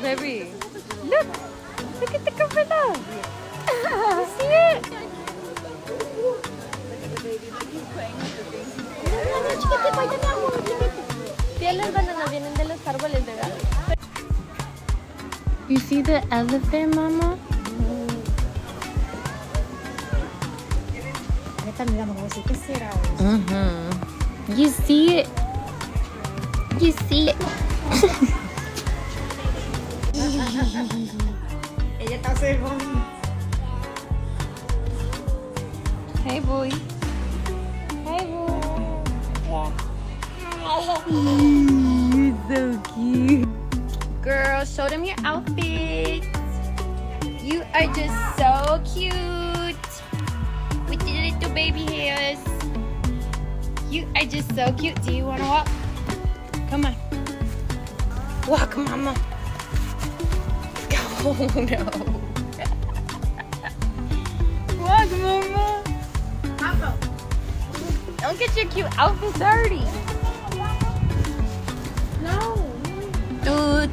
Baby, look, look at the gorilla. Tienen banana, vienen de los árboles, ¿verdad? You see the elephant, mama? ¿qué será eso? You see it? You see it? Ella está observando. Hey, boy. You're so cute. Girl, show them your outfit. You are just so cute. With your little baby hairs. You are just so cute. Do you want to walk? Come on. Walk, mama. Oh, no. Walk, mama. Don't get your cute outfit dirty.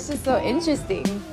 So just so interesting.